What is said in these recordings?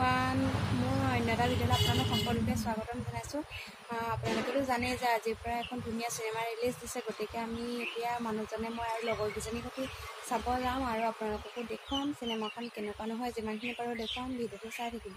One মোৰ অন্য এটা ভিডিঅ'লৈ আপোনালোক সকলোকে স্বাগতম জনাইছোঁ। আপোনালোকেতো জানেই যে আজিৰ পৰা এখন ধুনীয়া চিনেমা ৰিলিজ দিছে। গতিকে আমি এতিয়া মানুহজনে মই আৰু লগৰকেইজনীৰ সৈতে চাব যাওঁ আৰু আপোনালোককো দেখুৱাম। চিনেমাখন কেনেকুৱা নহয় যিমানখিনি পাৰোঁ দেখুৱাম। ভিডিঅ'টো চাই থাকিব।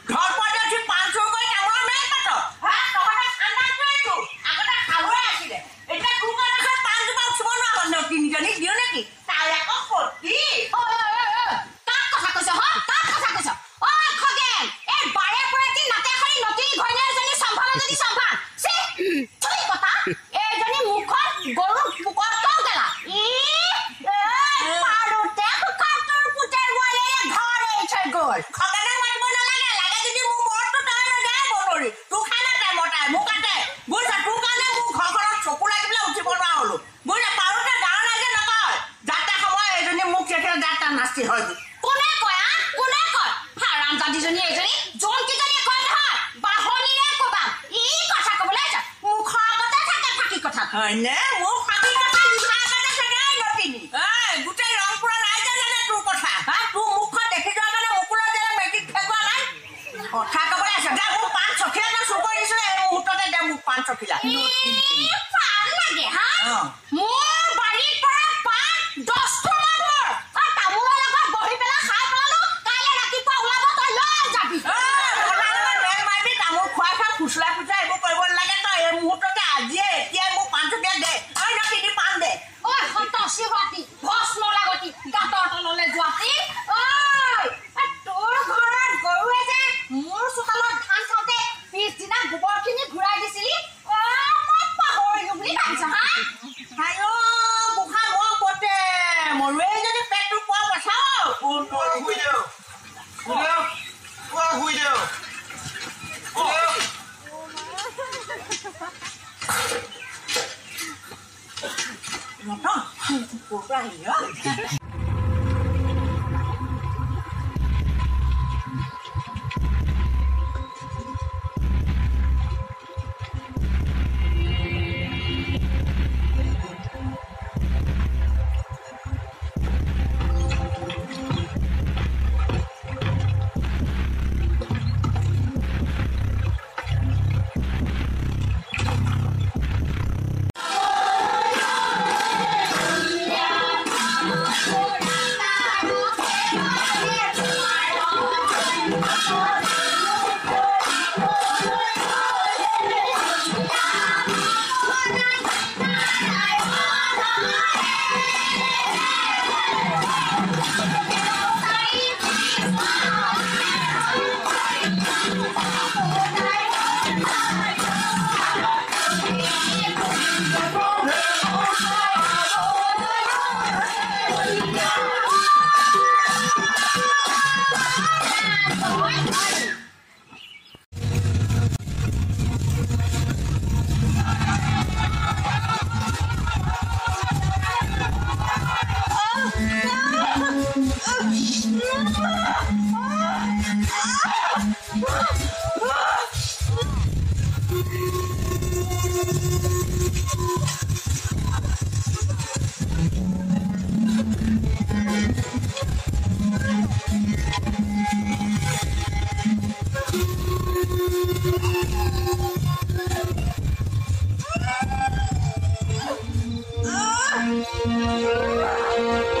হয়নে মোৰ ফাটি কথা আগতে থাকে নটিনি এই গোটেই ৰংপুৰৰ ৰাইজে জানে তোৰ কথা। হা? তোৰ মুখখন দেখি যোৱা কাৰণে মুকুলৰ যেনে মেট্ৰিক ফেগোৱা নাই? কথা কবলৈ আছে। দে মোৰ পাণ চখিলা তই চুৰ কৰি দিছো এই মুহূৰ্ততে দে মোক পাণ চখিলা। ভাল লাগে হা? のと、はい、そこがいいよ。Ah!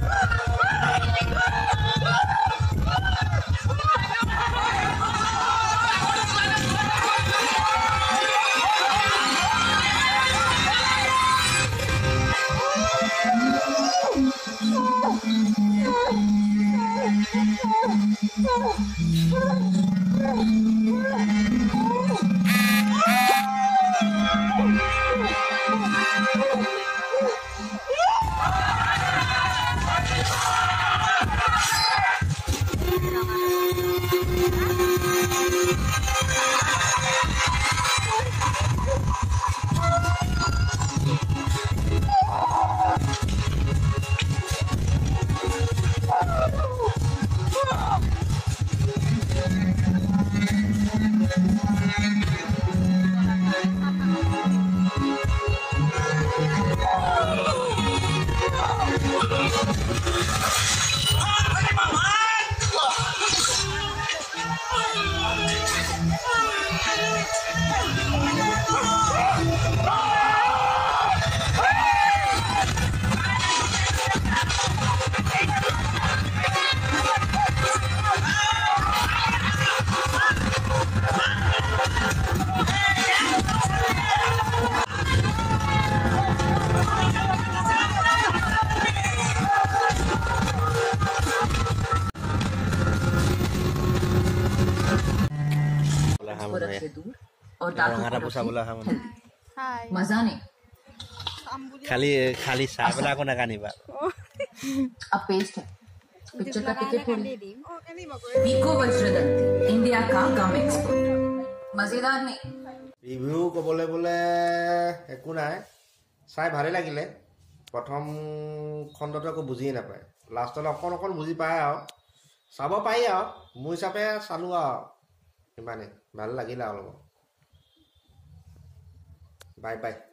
Oh. और दांतों ৰঙাটা को পোচাবলৈ অহা মানুহ रखें। मजा नहीं খালি খালি চাহ পেলাই আকৌ নাকানিবা अब पेस्ट है पिक्चर का टिकट थोड़ी बीको वज्रदंती इंडिया का गम एक्सपोर्ट मजेदार नहीं ৰিভিউ ক'বলৈ বোলে একো নাই চাই ভালেই লাগিলে প্ৰথম খণ্ডটো একো বুজিয়ে নাপায় লাষ্টলৈ অকণ অকণ বুজি পায় আৰু চাব পাৰি আৰু মোৰ হিচাপে চালোঁ আৰু ইমানেই ভাল লাগিলে আৰু অলপ 拜拜。